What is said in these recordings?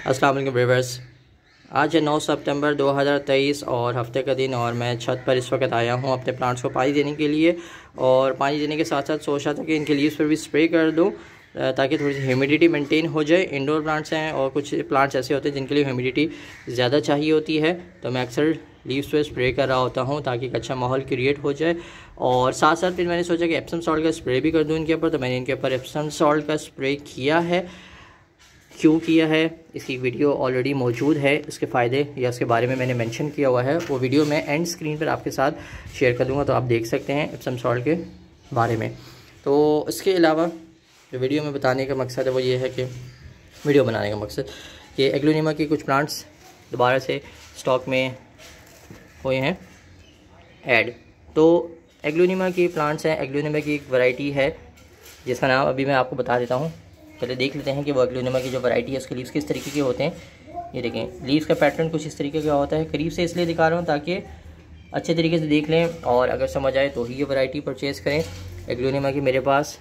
अस्सलाम वालेकुम व्यूवर्स आज है 9 सितंबर 2023 और हफ़्ते का दिन और मैं छत पर इस वक्त आया हूँ अपने प्लांट्स को पानी देने के लिए और पानी देने के साथ साथ सोच रहा था कि इनके लीव्स पर भी स्प्रे कर दूँ ताकि थोड़ी सी ह्यूमिडिटी मेंटेन हो जाए। इंडोर प्लांट्स हैं और कुछ प्लांट्स ऐसे होते हैं जिनके लिए ह्यूमिडिटी ज़्यादा चाहिए होती है। तो मैं अक्सर लीव्स पे स्प्रे कर रहा होता हूँ ताकि एक अच्छा माहौल क्रिएट हो जाए और साथ साथ फिर मैंने सोचा कि एप्सम सॉल्ट का स्प्रे भी कर दूँ इनके ऊपर। तो मैंने इनके ऊपर एप्सम सॉल्ट का स्प्रे किया है क्यों किया है, इसकी वीडियो ऑलरेडी मौजूद है, इसके फ़ायदे या इसके बारे में मैंने मेंशन किया हुआ है, वो वीडियो मैं एंड स्क्रीन पर आपके साथ शेयर कर दूँगा तो आप देख सकते हैं एप्सम सॉल्ट के बारे में। तो इसके अलावा, जो वीडियो में बताने का मकसद है, वो ये है कि, वीडियो बनाने का मकसद, कि एग्लोनीमा के कुछ प्लांट्स दोबारा से स्टॉक में हुए हैं ऐड तो एग्लोनीमा की प्लांट्स हैं एग्लोनीमा की एक वैरायटी है, जिसका नाम अभी मैं आपको बता देता हूँ। पहले देख लेते हैं कि वो एग्लोनीमा की जो वैरायटी है, उसके लीव्स किस तरीके के होते हैं। ये देखें लीव्स का पैटर्न कुछ इस तरीके का होता है। करीब से इसलिए दिखा रहा हूँ ताकि अच्छे तरीके से देख लें और अगर समझ आए तो ही ये वैरायटी परचेज़ करें। एग्लोनीमा की मेरे पास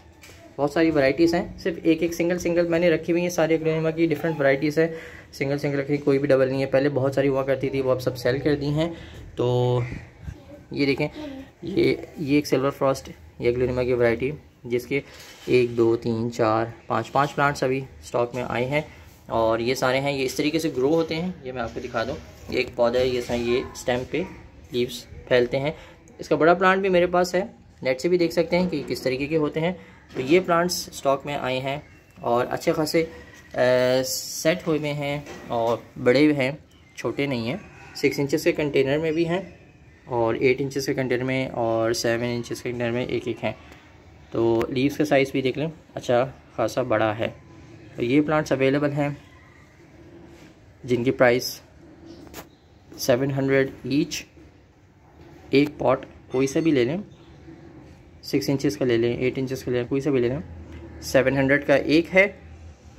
बहुत सारी वैरायटीज़ हैं। सिर्फ़ एक एक सिंगल सिंगल मैंने रखी हुई है। सारी एग्लोनीमा की डिफरेंट वैरायटीज़ है। सिंगल सिंगल रखी कोई भी डबल नहीं है। पहले बहुत सारी हुआ करती थी, वो अब सब सेल कर दी हैं। तो ये देखें, ये ये एक सिल्वर फ्रॉस्ट ये एग्लोनीमा की वैरायटी जिसके एक, दो, तीन, चार, पाँच पाँच प्लांट्स अभी स्टॉक में आए हैं। और ये सारे हैं, ये इस तरीके से ग्रो होते हैं। ये मैं आपको दिखा दूँ। एक पौधा है, ये ये स्टेम पे लीव्स फैलते हैं। इसका बड़ा प्लांट भी मेरे पास है। नेट से भी देख सकते हैं कि किस तरीके के होते हैं। तो ये प्लांट्स स्टॉक में आए हैं और अच्छे खासे सेट हुए हुए हैं और बड़े हैं, छोटे नहीं हैं। सिक्स इंचज़ के कंटेनर में भी हैं और एट इंचज़ के कंटेनर में और सेवन इंचज़ के कंटेनर में एक एक हैं। तो लीव्स का साइज़ भी देख लें। अच्छा खासा बड़ा है। तो ये प्लांट्स अवेलेबल हैं, जिनकी प्राइस सेवन हंड्रेड ईच एक पॉट कोई सा भी ले लें सिक्स इंचज़ का ले लें एट इंचज़ का ले लें, कोई सा भी ले लें सेवन हंड्रेड का एक है।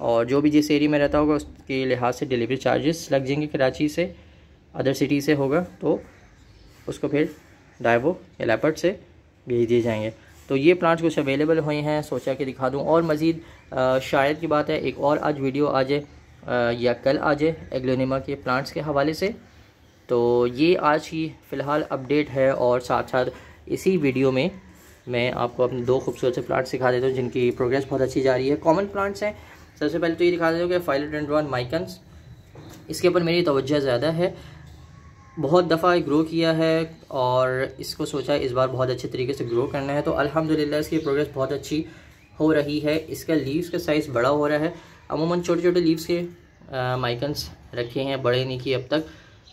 और जो भी जिस एरिया में रहता होगा, उसके लिहाज से डिलीवरी चार्जेस लग जाएँगे कराची से अदर सिटी से होगा। तो उसको फिर डाइवो या से भेज दिए जाएँगे। तो ये प्लांट्स कुछ अवेलेबल हुए हैं सोचा कि दिखा दूँ। और मज़ीद शायद की बात है, एक और आज वीडियो आ जाए या कल आ जाए एग्लोनिमा के प्लांट्स के हवाले से। तो ये आज की फ़िलहाल अपडेट है और साथ साथ इसी वीडियो में मैं आपको अपने दो खूबसूरत से प्लांट्स दिखा देता हूँ, जिनकी प्रोग्रेस बहुत अच्छी जा रही है। कॉमन प्लांट्स हैं। सबसे पहले तो ये दिखा देता हूँ कि फाइलोडेंड्रॉन माइकन्स इसके ऊपर मेरी तवज्जो ज़्यादा है। बहुत दफ़ा ग्रो किया है और इसको सोचा है इस बार बहुत अच्छे तरीके से ग्रो करना है। तो अल्हम्दुलिल्लाह इसकी प्रोग्रेस बहुत अच्छी हो रही है। इसका लीव्स का साइज़ बड़ा हो रहा है। अमूमन छोटे छोटे लीव्स के माइकन्स रखे हैं बड़े नहीं किए अब तक।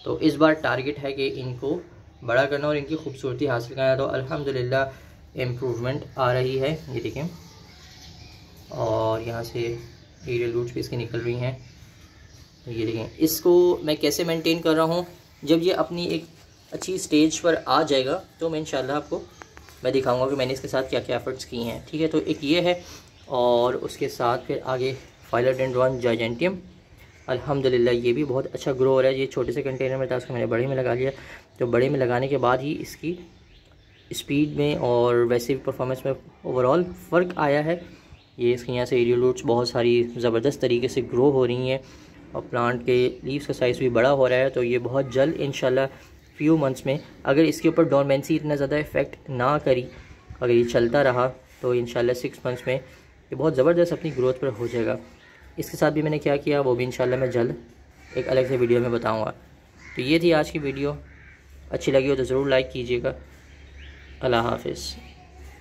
तो इस बार टारगेट है कि इनको बड़ा करना और इनकी खूबसूरती हासिल करना तो अल्हम्दुलिल्लाह इम्प्रूवमेंट आ रही है। ये देखें। और यहाँ से एरियल रूट्स भी इसकी निकल रही हैं। ये देखें। इसको मैं कैसे मेंटेन कर रहा हूँ? जब ये अपनी एक अच्छी स्टेज पर आ जाएगा तो मैं इंशाल्लाह आपको मैं दिखाऊँगा कि मैंने इसके साथ क्या क्या एफर्ट्स किए हैं। ठीक है तो एक ये है और उसके साथ फिर आगे फाइलर एंड वन जाइजेंटियम अल्हम्दुलिल्लाह, ये भी बहुत अच्छा ग्रो हो रहा है। ये छोटे से कंटेनर में था, उसको मैंने बड़े में लगा लिया। तो बड़े में लगाने के बाद ही इसकी स्पीड में और वैसे भी परफॉर्मेंस में ओवरऑल फ़र्क आया है। ये इसके यहाँ से एरियल रूट्स बहुत सारी ज़बरदस्त तरीके से ग्रो हो रही हैं। और प्लांट के लीव्स का साइज़ भी बड़ा हो रहा है तो ये बहुत जल्द इन फ्यू मंथ्स में अगर इसके ऊपर डोरमेंसी इतना ज़्यादा इफ़ेक्ट ना करी, अगर ये चलता रहा तो इन सिक्स मंथ्स में ये बहुत ज़बरदस्त अपनी ग्रोथ पर हो जाएगा। इसके साथ भी मैंने क्या किया, वो भी इन मैं जल्द एक अलग से वीडियो में बताऊँगा। तो ये थी आज की वीडियो अच्छी लगी हो तो ज़रूर लाइक कीजिएगा। अल्लाह हाफिज़।